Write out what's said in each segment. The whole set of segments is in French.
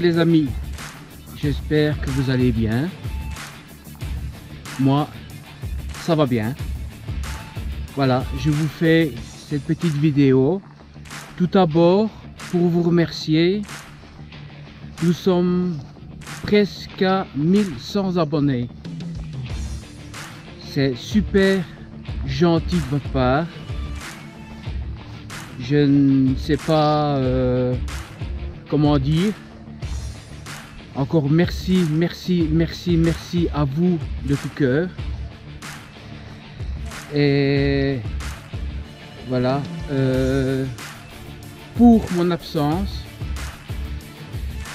Les amis, j'espère que vous allez bien. Moi, ça va bien. Voilà, je vous fais cette petite vidéo. Tout d'abord, pour vous remercier, nous sommes presque à 1100 abonnés. C'est super gentil de votre part. Je ne sais pas euh, comment dire. Encore merci, merci, merci, merci à vous de tout cœur. Et voilà. euh, pour mon absence,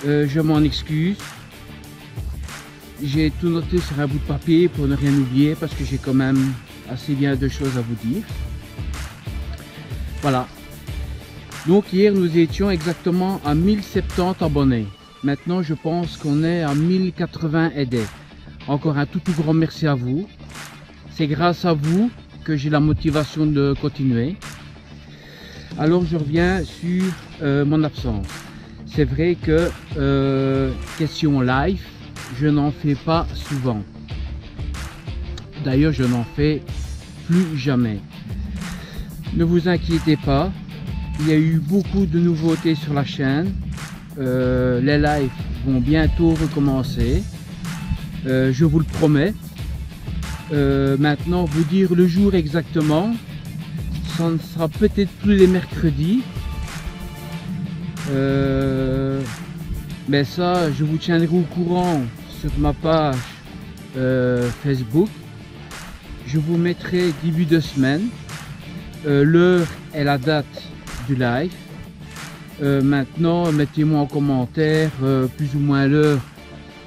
euh, je m'en excuse. J'ai tout noté sur un bout de papier pour ne rien oublier parce que j'ai quand même assez bien de choses à vous dire. Voilà. Donc hier nous étions exactement à 1070 abonnés. Maintenant je pense qu'on est à 1080 aidés. Encore un tout tout grand merci à vous. C'est grâce à vous que j'ai la motivation de continuer. Alors je reviens sur euh, mon absence. C'est vrai que euh, question live, je n'en fais pas souvent. D'ailleurs, je n'en fais plus jamais. Ne vous inquiétez pas, il y a eu beaucoup de nouveautés sur la chaîne. Euh, les lives vont bientôt recommencer. Euh, je vous le promets. Euh, maintenant, vous dire le jour exactement, ça ne sera peut-être plus les mercredis. Mais ça, je vous tiendrai au courant sur ma page Facebook. Je vous mettrai début de semaine l'heure et la date du live. Euh, maintenant, mettez-moi en commentaire euh, plus ou moins l'heure.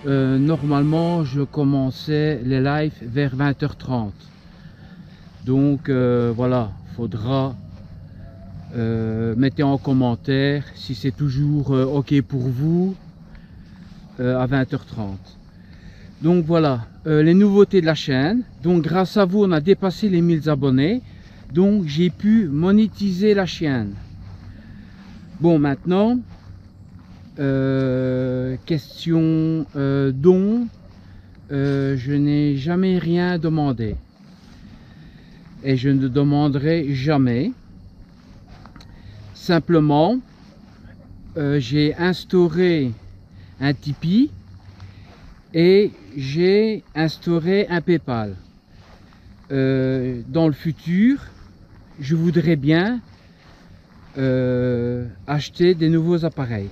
Euh, normalement, je commençais les lives vers 20h30. Donc voilà, faudra mettez en commentaire si c'est toujours ok pour vous à 20h30. Donc voilà, les nouveautés de la chaîne. Donc grâce à vous, on a dépassé les 1000 abonnés. Donc j'ai pu monétiser la chaîne. Bon, maintenant, euh, question euh, don. Euh, je n'ai jamais rien demandé. Et je ne demanderai jamais. Simplement, j'ai instauré un Tipeee et j'ai instauré un PayPal. Dans le futur, je voudrais bien euh, acheter des nouveaux appareils.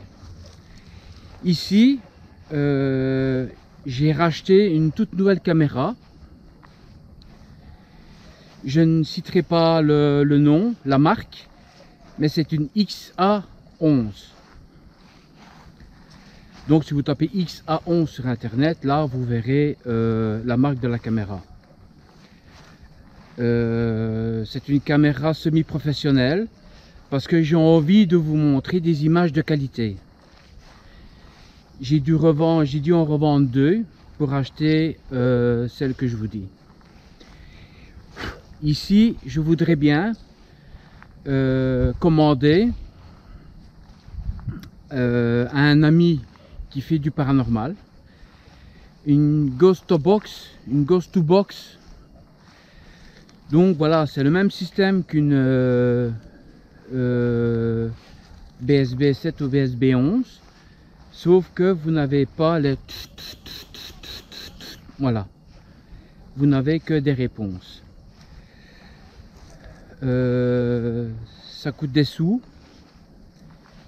Ici, euh, j'ai racheté une toute nouvelle caméra. Je ne citerai pas le, nom, la marque, mais c'est une XA11. Donc si vous tapez XA11 sur internet, là vous verrez euh, la marque de la caméra. C'est une caméra semi-professionnelle parce que j'ai envie de vous montrer des images de qualité. J'ai dû en revendre deux pour acheter euh, celle que je vous dis. Ici, je voudrais bien euh, commander euh, à un ami qui fait du paranormal une ghost box, une ghost to box. Donc voilà, c'est le même système qu'une euh, euh, BSB 7 ou BSB 11, sauf que vous n'avez pas les voilà, vous n'avez que des réponses. Euh, ça coûte des sous.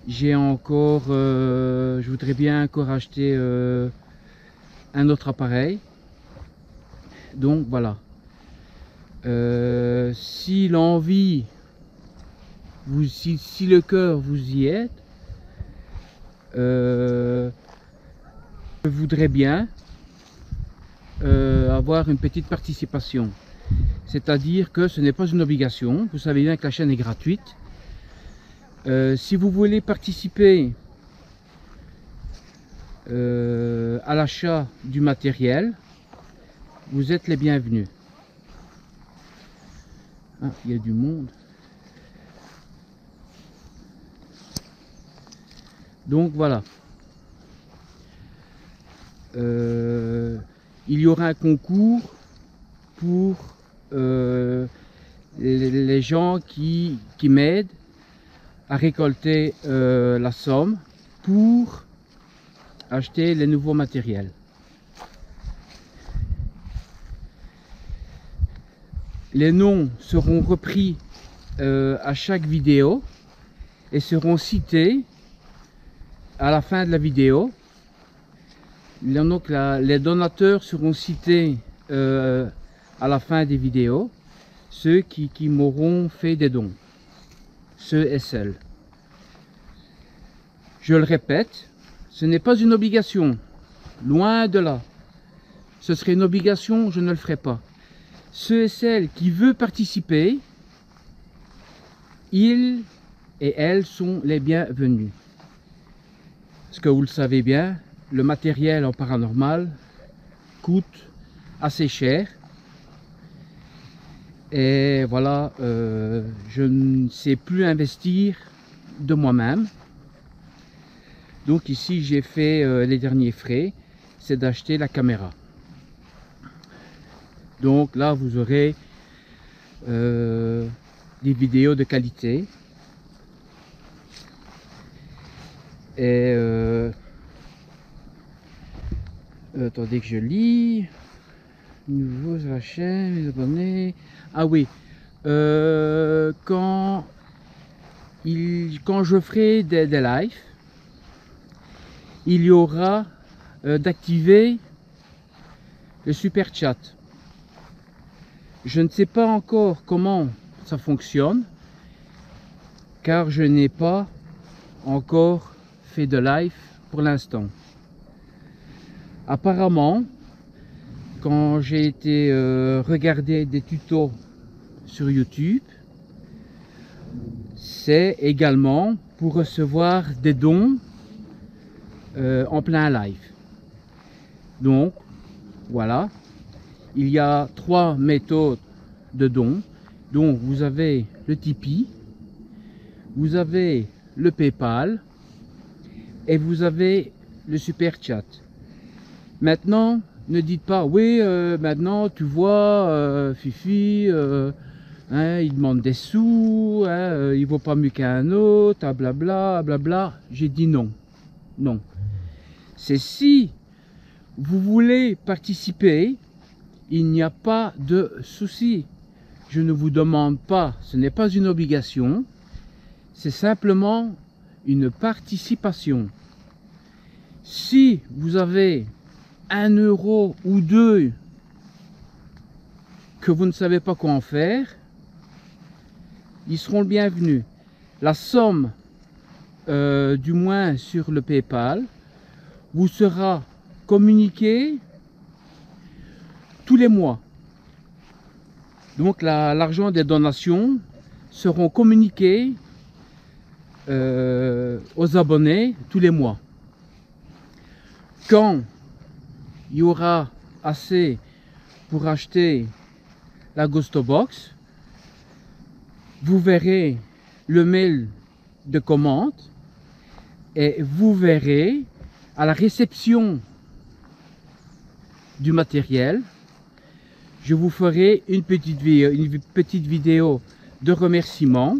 J'ai encore, euh, je voudrais bien encore acheter un autre appareil. Donc voilà. Si l'envie, si, le cœur vous y est, euh, je voudrais bien euh, avoir une petite participation. C'est-à-dire que ce n'est pas une obligation. Vous savez bien que la chaîne est gratuite. Euh, si vous voulez participer euh, à l'achat du matériel, vous êtes les bienvenus. Ah, il y a du monde. Donc voilà. euh, il y aura un concours pour euh, les, gens qui, m'aident à récolter euh, la somme pour acheter les nouveaux matériels. Les noms seront repris à chaque vidéo et seront cités à la fin de la vidéo. Les donateurs seront cités euh, à la fin des vidéos, ceux qui m'auront fait des dons, ceux et celles. Je le répète, ce n'est pas une obligation, loin de là. Ce serait une obligation, je ne le ferai pas. Ceux et celles qui veulent participer, ils et elles sont les bienvenus. Parce que vous le savez bien, le matériel en paranormal coûte assez cher. Et voilà, euh, je ne sais plus investir de moi-même. Donc ici, j'ai fait euh, les derniers frais, c'est d'acheter la caméra. Donc là, vous aurez euh, des vidéos de qualité. Et euh, attendez que je lis. Nouveau sur la chaîne, les abonnés. Ah oui. Euh, quand il, quand je ferai des, des lives, il y aura euh, d'activer le super chat. Je ne sais pas encore comment ça fonctionne, car je n'ai pas encore de live pour l'instant. Apparemment, quand j'ai été euh, regarder des tutos sur YouTube, c'est également pour recevoir des dons euh, en plein live. Donc, voilà. Il y a trois méthodes de dons. Donc, vous avez le Tipeee, vous avez le PayPal et vous avez le Super Chat. Maintenant, ne dites pas, oui, euh, maintenant, tu vois, euh, Fifi, euh, hein, il demande des sous, hein, il vaut pas mieux qu'un autre, ah, blabla, blabla. J'ai dit non. Non. C'est si vous voulez participer, il n'y a pas de souci. Je ne vous demande pas, ce n'est pas une obligation, c'est simplement une participation. Si vous avez un euro ou deux que vous ne savez pas quoi en faire, ils seront le bienvenus. La somme, euh, du moins sur le PayPal, vous sera communiquée tous les mois. Donc la- l'argent des donations seront communiqués euh, aux abonnés tous les mois. Quand il y aura assez pour acheter la Gusto Box, vous verrez le mail de commande et vous verrez à la réception du matériel, je vous ferai une petite, une petite vidéo de remerciement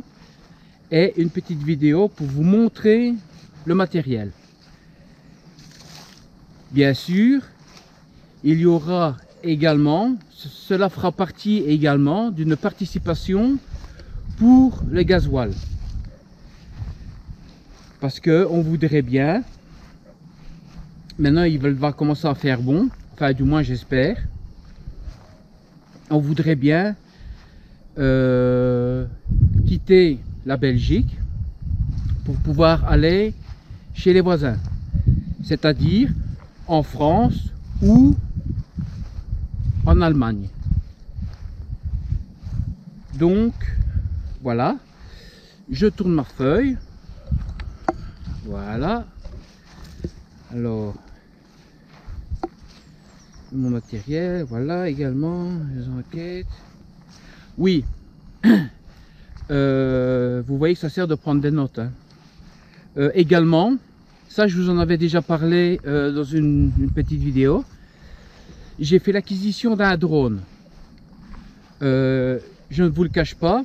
et une petite vidéo pour vous montrer le matériel. Bien sûr, il y aura également, ce- cela fera partie également d'une participation pour le gasoil. Parce que on voudrait bien, maintenant il va- va commencer à faire bon, enfin du moins j'espère, on voudrait bien euh, quitter la Belgique pour pouvoir aller chez les voisins, c'est-à-dire en France ou en Allemagne. Donc, voilà, je tourne ma feuille. Voilà. Alors, mon matériel, voilà également les enquêtes. Oui, Euh, vous voyez que ça sert de prendre des notes. hein. Euh, également, Ça, je vous en avais déjà parlé euh, dans une, petite vidéo. J'ai fait l'acquisition d'un drone. Je ne vous le cache pas.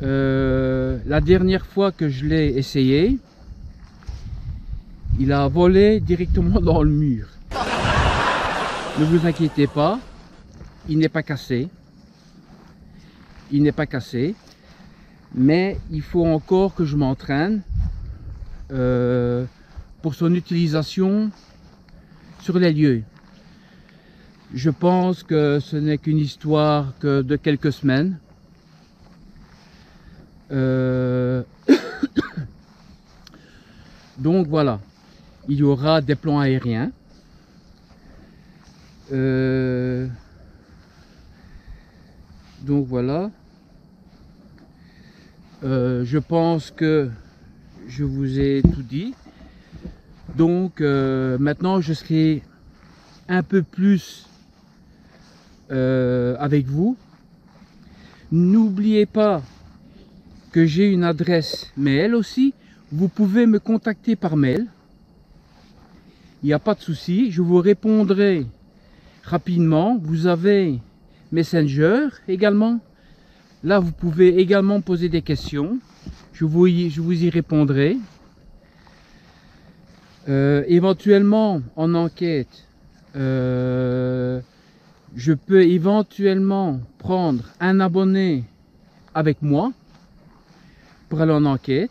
La dernière fois que je l'ai essayé, il a volé directement dans le mur. Ne vous inquiétez pas, il n'est pas cassé. Il n'est pas cassé. Mais il faut encore que je m'entraîne euh, pour son utilisation sur les lieux. Je pense que ce n'est qu'une histoire que de quelques semaines. Euh, donc voilà, il y aura des plans aériens. Euh, donc voilà. Euh, je pense que je vous ai tout dit. Donc euh, maintenant je serai un peu plus avec vous. N'oubliez pas que j'ai une adresse mail aussi. Vous pouvez me contacter par mail. Il n'y a pas de souci. Je vous répondrai rapidement. Vous avez Messenger également. Là, vous pouvez également poser des questions. Je vous y, je vous y répondrai. Euh, éventuellement, en enquête, euh, je peux éventuellement prendre un abonné avec moi pour aller en enquête,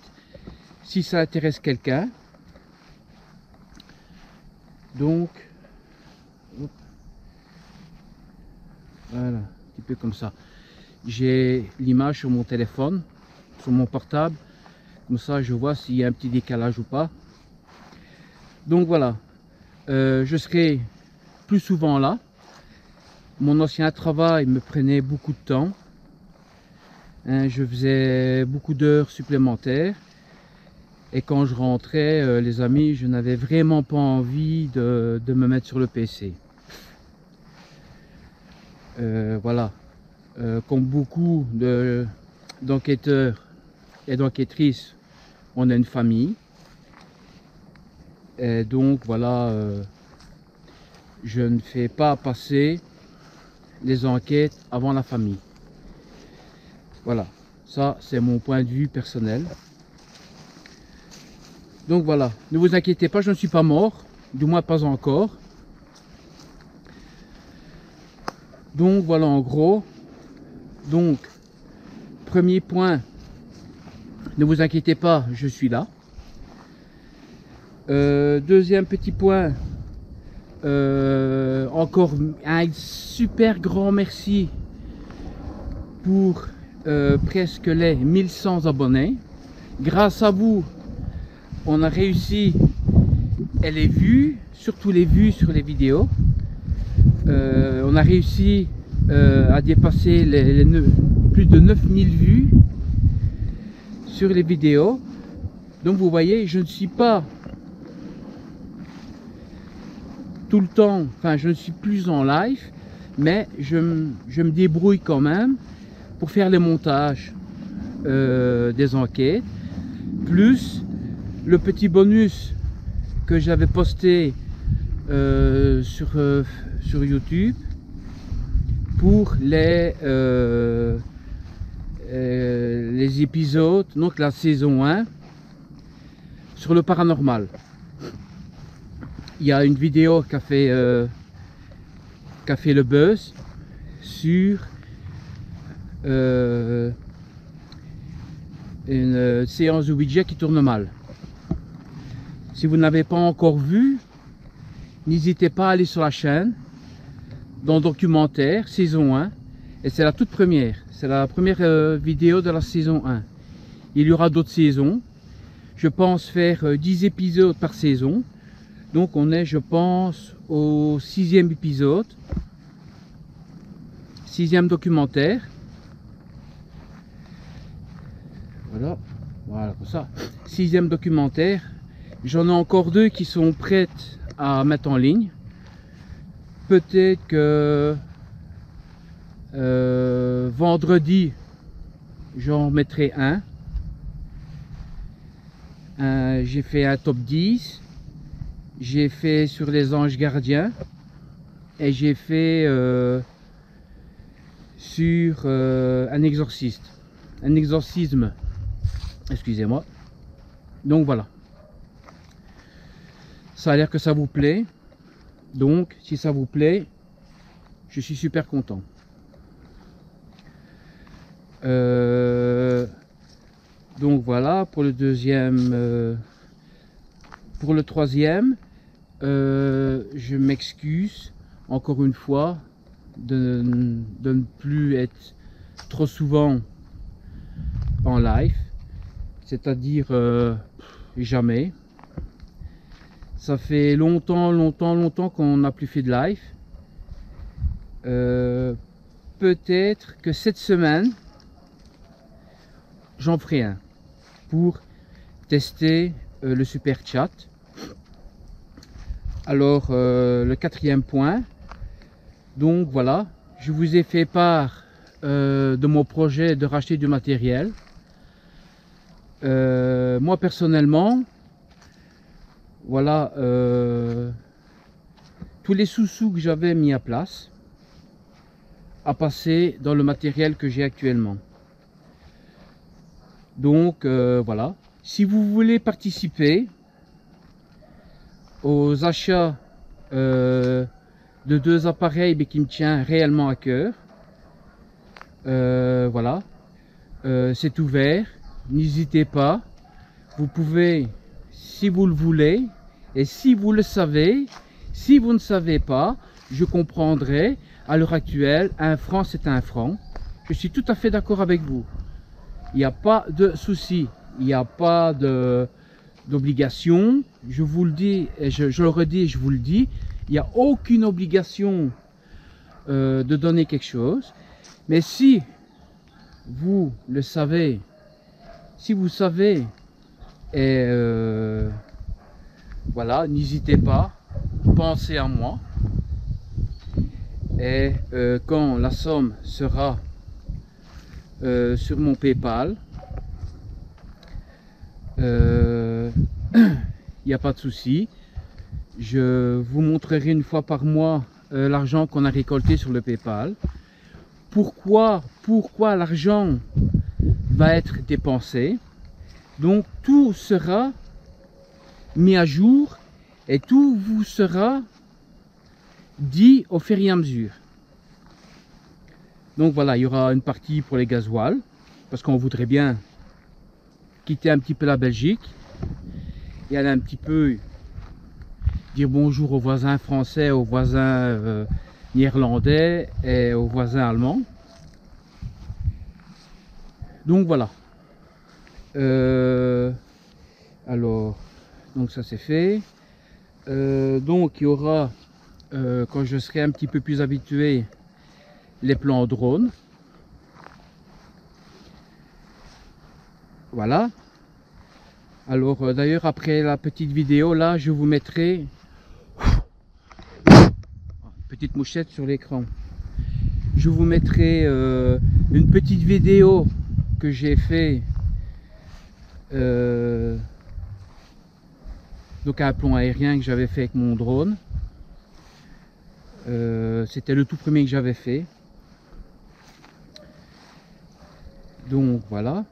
si ça intéresse quelqu'un. Donc, voilà, un petit peu comme ça. J'ai l'image sur mon téléphone, sur mon portable. Comme ça, je vois s'il y a un petit décalage ou pas. Donc voilà, euh, je serai plus souvent là. Mon ancien travail me prenait beaucoup de temps. Hein, je faisais beaucoup d'heures supplémentaires. Et quand je rentrais, euh, les amis, je n'avais vraiment pas envie de, me mettre sur le PC. Euh, voilà. Euh, comme beaucoup d'enquêteurs et d'enquêtrices, on a une famille. Et donc, voilà, je ne fais pas passer les enquêtes avant la famille. Voilà, ça c'est mon point de vue personnel. Donc voilà, ne vous inquiétez pas, je ne suis pas mort, du moins pas encore. Donc voilà en gros. Donc, premier point, ne vous inquiétez pas, je suis là. Euh, deuxième petit point, euh, encore un super grand merci pour euh, presque les 1100 abonnés. Grâce à vous, on a réussi elle est vue, surtout les vues sur les vidéos. On a réussi euh, à dépasser les, plus de 9000 vues sur les vidéos. Donc vous voyez, je ne suis pas tout le temps, enfin je ne suis plus en live, mais je, me débrouille quand même pour faire les montages euh, des enquêtes, plus le petit bonus que j'avais posté euh, sur, sur YouTube pour les, les épisodes, donc la saison 1, sur le paranormal. Il y a une vidéo qui a fait, a fait le buzz sur euh, une euh, séance de Ouija qui tourne mal. Si vous n'avez pas encore vu, n'hésitez pas à aller sur la chaîne, dans documentaire, saison 1, et c'est la toute première, c'est la première euh, vidéo de la saison 1. Il y aura d'autres saisons, je pense faire 10 épisodes par saison, donc on est je pense au sixième épisode, sixième documentaire, Voilà, voilà comme ça. Sixième documentaire. J'en ai encore deux qui sont prêtes à mettre en ligne. Peut-être que euh, vendredi, j'en mettrai un. j'ai fait un top 10, j'ai fait sur les anges gardiens et j'ai fait euh, sur euh, un exorciste, un exorcisme, excusez-moi. Donc voilà. Ça a l'air que ça vous plaît. Donc, si ça vous plaît, je suis super content. Euh, donc voilà pour le deuxième. Euh, pour le troisième, euh, je m'excuse encore une fois de, ne plus être trop souvent en live, c'est-à-dire jamais. Ça fait longtemps, longtemps, longtemps qu'on n'a plus fait de live. Peut-être que cette semaine, j'en ferai un pour tester euh, le super chat. Alors euh, le quatrième point, donc voilà, je vous ai fait part euh, de mon projet de racheter du matériel. moi personnellement, voilà, tous les sous-sous que j'avais mis à place à passer dans le matériel que j'ai actuellement. Donc euh, voilà, si vous voulez participer aux achats euh, de deux appareils mais qui me tient réellement à cœur, euh, voilà, c'est ouvert, n'hésitez pas, vous pouvez, si vous le voulez, et si vous le savez, si vous ne savez pas, je comprendrai, à l'heure actuelle, un franc c'est un franc, je suis tout à fait d'accord avec vous. Il n'y a pas de souci. Il n'y a pas d'obligation. Je vous le dis, et je, je, le redis, je vous le dis. Il n'y a aucune obligation euh, de donner quelque chose. Mais si vous le savez, si vous savez, et euh, voilà, n'hésitez pas, pensez à moi. Et euh, quand la somme sera euh, sur mon Paypal. Il n'y a pas de souci. Je vous montrerai une fois par mois l'argent qu'on a récolté sur le Paypal. Pourquoi, pourquoi l'argent va être dépensé? Donc tout sera mis à jour et tout vous sera dit au fur et à mesure. Donc voilà, il y aura une partie pour les gasoils, parce qu'on voudrait bien quitter un petit peu la Belgique et aller un petit peu dire bonjour aux voisins français, aux voisins euh, néerlandais et aux voisins allemands. Donc voilà. Euh, alors, donc ça c'est fait. Euh, donc il y aura, quand je serai un petit peu plus habitué les plans drone. Voilà. Alors euh, d'ailleurs après la petite vidéo là, je vous mettrai petite mouchette sur l'écran. Je vous mettrai euh, une petite vidéo que j'ai fait euh, donc un plan aérien que j'avais fait avec mon drone. C'était le tout premier que j'avais fait. Donc voilà.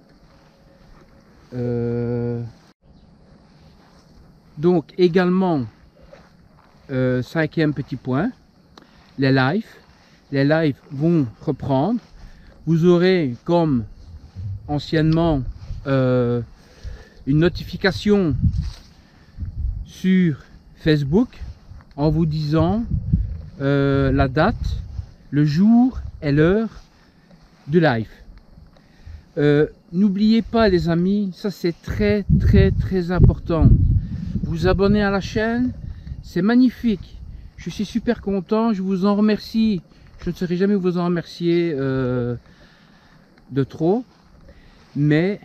Euh, donc également, euh, cinquième petit point, les lives. Les lives vont reprendre. Vous aurez comme anciennement euh, une notification sur Facebook en vous disant la date, le jour et l'heure du live. Euh, n'oubliez pas les amis, ça c'est très très très important. Vous abonner à la chaîne, c'est magnifique. Je suis super content, je vous en remercie. Je ne saurais jamais vous en remercier euh, de trop. Mais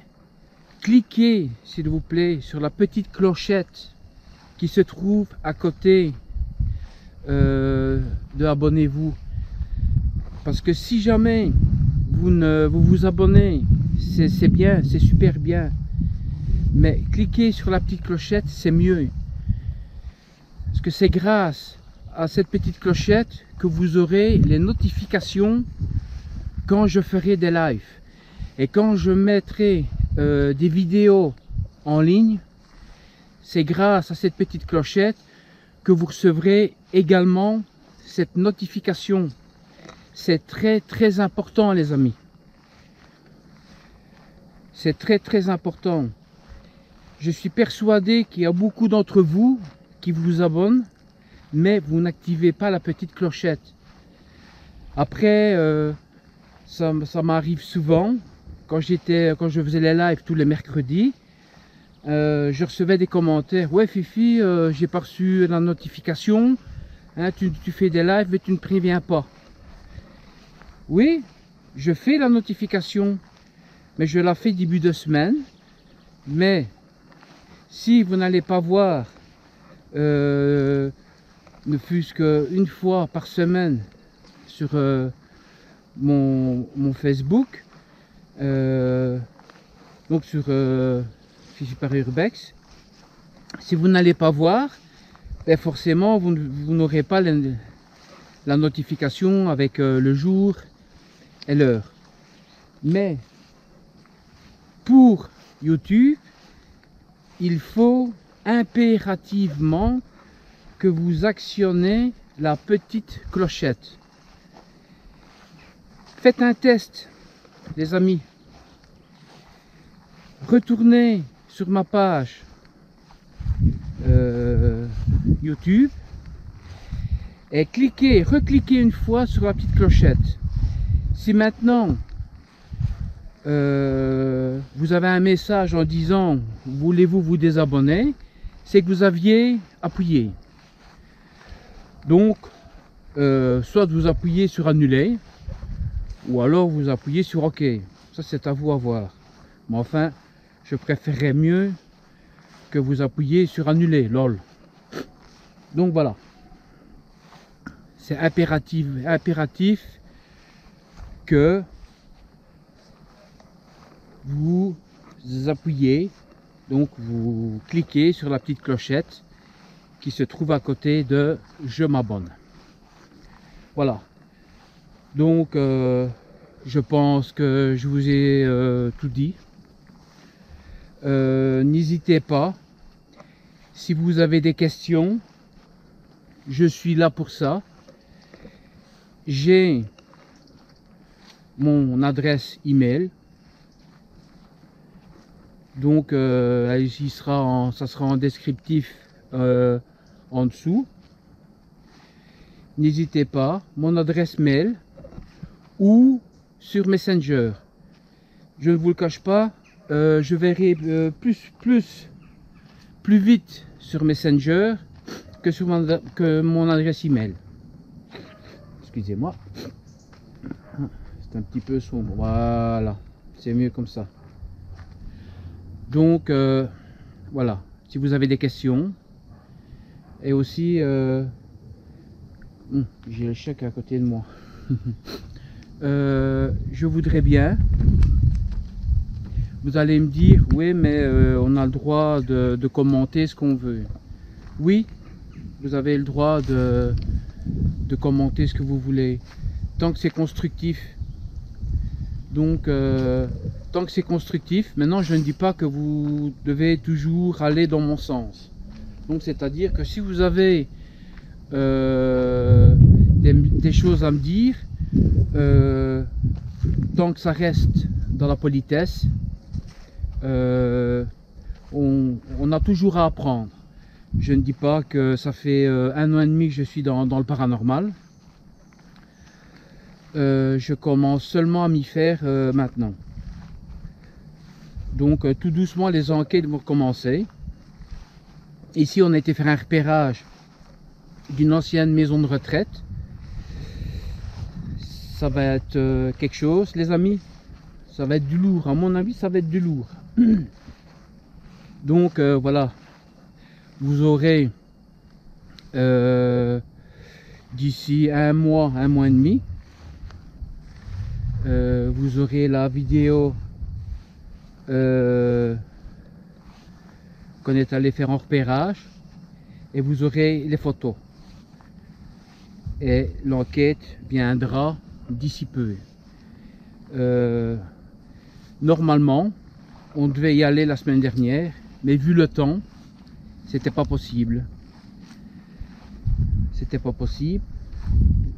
cliquez s'il vous plaît sur la petite clochette qui se trouve à côté euh, de abonnez-vous. Parce que si jamais vous ne vous, vous abonnez c'est bien, c'est super bien. Mais cliquez sur la petite clochette, c'est mieux. Parce que c'est grâce à cette petite clochette que vous aurez les notifications quand je ferai des lives. Et quand je mettrai euh, des vidéos en ligne, c'est grâce à cette petite clochette que vous recevrez également cette notification. C'est très très important les amis. C'est très très important. Je suis persuadé qu'il y a beaucoup d'entre vous qui vous abonnent, mais vous n'activez pas la petite clochette. Après, euh, ça, m'arrive souvent, quand, j'étais, quand je faisais les lives tous les mercredis, euh, je recevais des commentaires. Ouais Fifi, euh, j'ai pas reçu la notification. Hein, tu, fais des lives mais tu ne préviens pas. Oui, je fais la notification, mais je la fais début de semaine. Mais si vous n'allez pas voir, euh, ne fût-ce qu'une fois par semaine sur mon, Facebook, donc sur Fifi par Urbex, si vous n'allez pas voir, ben forcément vous, n'aurez pas la notification avec le jour et l'heure. Mais pour YouTube, il faut impérativement que vous actionnez la petite clochette. Faites un test, les amis. Retournez sur ma page euh, YouTube et cliquez, recliquez une fois sur la petite clochette. Si maintenant euh, vous avez un message en disant voulez-vous vous désabonner, c'est que vous aviez appuyé. Donc, euh, soit vous appuyez sur annuler, ou alors vous appuyez sur OK. Ça, c'est à vous à voir. Mais enfin, je préférerais mieux que vous appuyez sur annuler, lol. Donc voilà. C'est impératif, impératif que vous appuyez, donc vous cliquez sur la petite clochette qui se trouve à côté de je m'abonne. Voilà. Donc euh, je pense que je vous ai euh, tout dit. Euh, n'hésitez pas. Si vous avez des questions, je suis là pour ça. J'ai mon adresse email donc ici ça sera en descriptif en dessous. N'hésitez pas, mon adresse mail ou sur Messenger. Je ne vous le cache pas, euh, je verrai plus, plus, plus vite sur Messenger que sur mon, que mon adresse email. Excusez-moi. C'est un petit peu sombre. Voilà, c'est mieux comme ça. Donc, euh, voilà. Si vous avez des questions, et aussi, euh, hum, j'ai le chèque à côté de moi. Euh, je voudrais bien. Vous allez me dire, oui, mais on a le droit de, commenter ce qu'on veut. Oui, vous avez le droit de, commenter ce que vous voulez. Tant que c'est constructif. Donc, tant que c'est constructif, maintenant je ne dis pas que vous devez toujours aller dans mon sens. Donc c'est-à-dire que si vous avez euh, des, choses à me dire, euh, tant que ça reste dans la politesse, euh, on, a toujours à apprendre. Je ne dis pas que ça fait un an et demi que je suis dans, le paranormal. je commence seulement à m'y faire maintenant. Donc euh, tout doucement les enquêtes vont commencer. Ici on a été faire un repérage d'une ancienne maison de retraite. Ça va être euh, quelque chose les amis. Ça va être du lourd. À mon avis ça va être du lourd. Donc euh, voilà. Vous aurez d'ici un mois, un mois et demi. vous aurez la vidéo euh, qu'on est allé faire un repérage et vous aurez les photos. Et l'enquête viendra d'ici peu. Euh, normalement, on devait y aller la semaine dernière, mais vu le temps, c'était pas possible. C'était pas possible.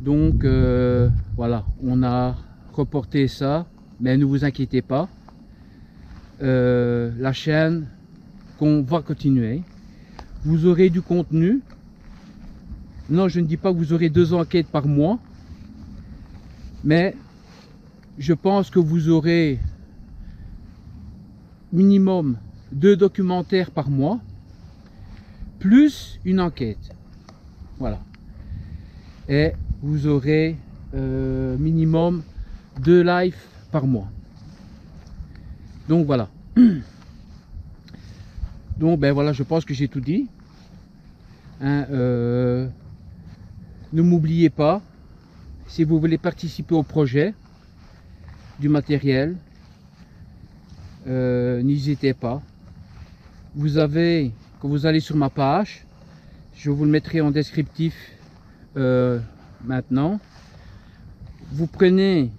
Donc euh, voilà, on a reporté ça, mais ne vous inquiétez pas. Euh, la chaîne qu'on va continuer. Vous aurez du contenu. Non, je ne dis pas que vous aurez deux enquêtes par mois, mais je pense que vous aurez minimum deux documentaires par mois, plus une enquête. Voilà. Et vous aurez euh, minimum deux lives par mois. Donc voilà. Donc ben voilà, je pense que j'ai tout dit. Hein, euh, ne m'oubliez pas, si vous voulez participer au projet du matériel, euh, n'hésitez pas. Vous avez, quand vous allez sur ma page, je vous le mettrai en descriptif euh, maintenant. Vous prenez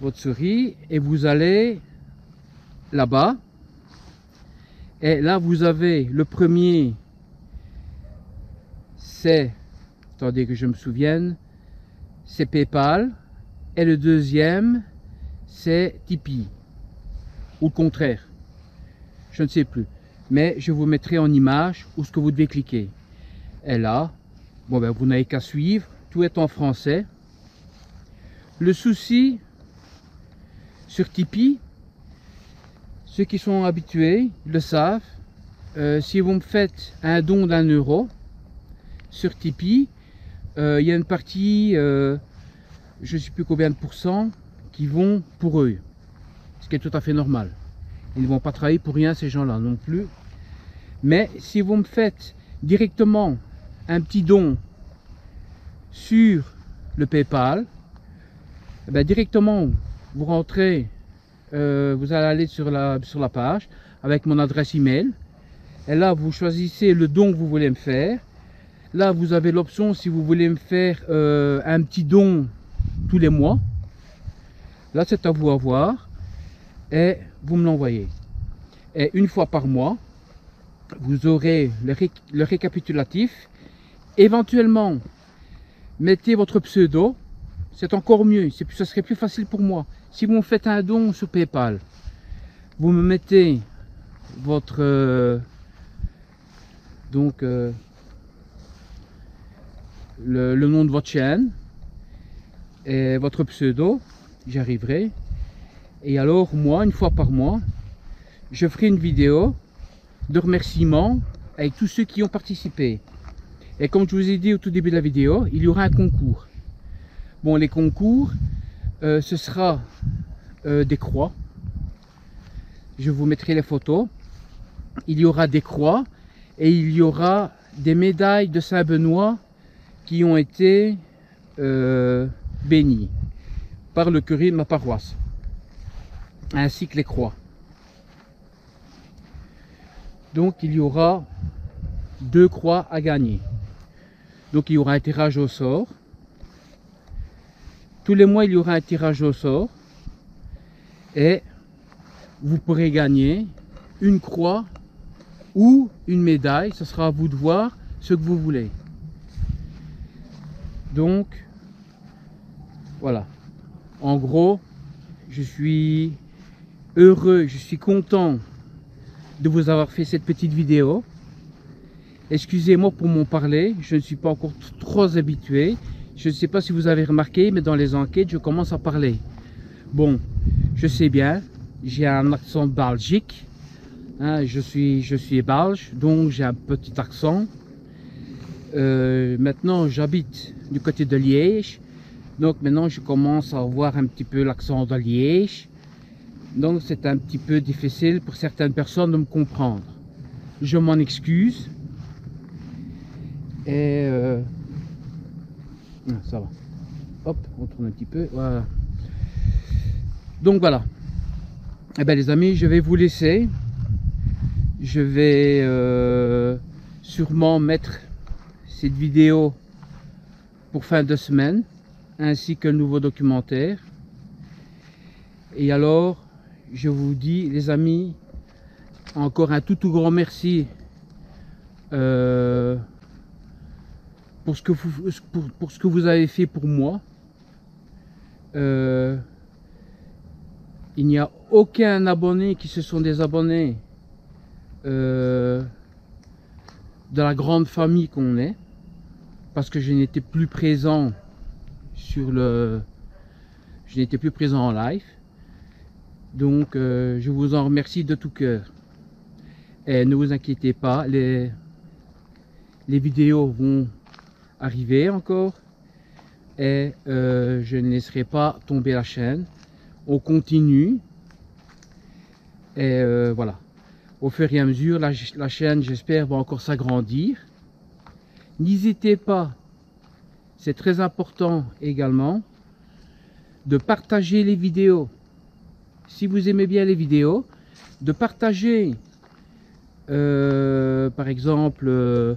votre souris et vous allez là-bas. Et là, vous avez le premier, c'est, attendez que je me souvienne, c'est PayPal. Et le deuxième, c'est Tipeee. Ou le contraire. Je ne sais plus. Mais je vous mettrai en image où ce que vous devez cliquer. Et là, bon ben, vous n'avez qu'à suivre. Tout est en français. Le souci sur Tipeee, ceux qui sont habitués le savent. Euh, si vous me faites un don d'un euro sur Tipeee, euh, il y a une partie, euh, je ne sais plus combien de pourcents, qui vont pour eux. Ce qui est tout à fait normal. Ils ne vont pas travailler pour rien ces gens-là non plus. Mais si vous me faites directement un petit don sur le Paypal, eh ben directement vous rentrez, euh, vous allez aller sur la, sur la page avec mon adresse email. Et là, vous choisissez le don que vous voulez me faire. Là, vous avez l'option si vous voulez me faire euh, un petit don tous les mois. Là, c'est à vous à voir. Et vous me l'envoyez. Et une fois par mois, vous aurez le, récapitulatif. Éventuellement, mettez votre pseudo. C'est encore mieux. Ce serait plus facile pour moi. Si vous me faites un don sur Paypal, vous me mettez votre euh, donc euh, le, nom de votre chaîne et votre pseudo, j'y arriverai. Et alors moi, une fois par mois, je ferai une vidéo de remerciement avec tous ceux qui ont participé. Et comme je vous ai dit au tout début de la vidéo, il y aura un concours. Bon, les concours, euh, ce sera euh, des croix. Je vous mettrai les photos. Il y aura des croix et il y aura des médailles de Saint-Benoît qui ont été euh, bénies par le curé de ma paroisse, ainsi que les croix. Donc il y aura deux croix à gagner. Donc il y aura un tirage au sort. Tous les mois, il y aura un tirage au sort. Et vous pourrez gagner une croix ou une médaille. Ce sera à vous de voir ce que vous voulez. Donc, voilà. En gros, je suis heureux, je suis content de vous avoir fait cette petite vidéo. Excusez-moi pour m'en parler, je ne suis pas encore trop habitué. Je ne sais pas si vous avez remarqué, mais dans les enquêtes, je commence à parler. Bon, je sais bien, j'ai un accent belgique. Hein, je, suis, je suis belge, donc j'ai un petit accent. Euh, maintenant, j'habite du côté de Liège. Donc maintenant, je commence à avoir un petit peu l'accent de Liège. Donc c'est un petit peu difficile pour certaines personnes de me comprendre. Je m'en excuse. Et euh, ah, ça va. Hop, on tourne un petit peu. Voilà. Donc voilà. Eh bien les amis, je vais vous laisser. je vais euh, sûrement mettre cette vidéo pour fin de semaine, ainsi le nouveau documentaire. Et alors, je vous dis, les amis, encore un tout tout grand merci euh, pour, ce que vous, pour, ce que vous avez fait pour moi. Euh, il n'y a aucun abonné qui se sont des abonnés euh, de la grande famille qu'on est parce que je n'étais plus présent sur le je n'étais plus présent en live. Donc euh, je vous en remercie de tout cœur. Et ne vous inquiétez pas les les vidéos vont arriver encore. Et euh, je ne laisserai pas tomber la chaîne. On continue. Et euh, voilà. Au fur et à mesure la, la chaîne j'espère va encore s'agrandir n'hésitez pas c'est très important également de partager les vidéos. Si vous aimez bien les vidéos de partager euh, par exemple euh,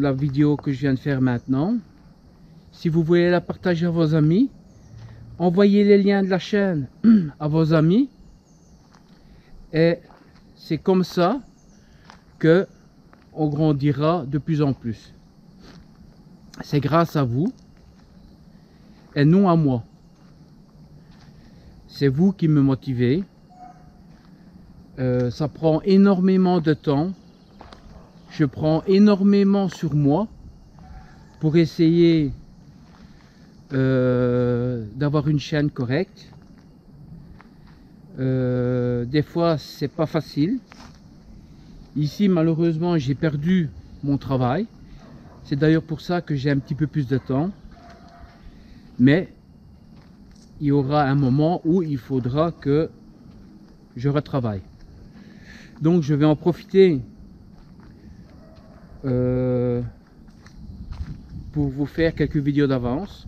la vidéo que je viens de faire maintenant. Si vous voulez la partager à vos amis envoyez les liens de la chaîne à vos amis. Et c'est comme ça que on grandira de plus en plus c'est grâce à vous et non à moi c'est vous qui me motivez euh, ça prend énormément de temps je prends énormément sur moi pour essayer euh, d'avoir une chaîne correcte. Euh, des fois, c'est pas facile. Ici, malheureusement, j'ai perdu mon travail. C'est d'ailleurs pour ça que j'ai un petit peu plus de temps. Mais il y aura un moment où il faudra que je retravaille. Donc, je vais en profiter euh, pour vous faire quelques vidéos d'avance.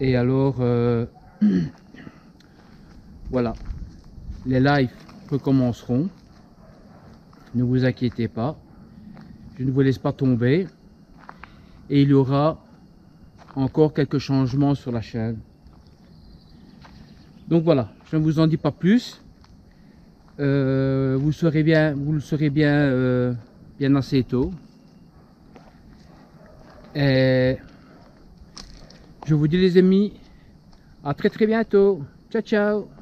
Et alors, euh, voilà, les lives recommenceront. Ne vous inquiétez pas, je ne vous laisse pas tomber. Et il y aura encore quelques changements sur la chaîne. Donc voilà, je ne vous en dis pas plus. Euh, vous serez bien, vous le serez bien, euh, bien assez tôt. Et je vous dis les amis, à très très bientôt. Ciao ciao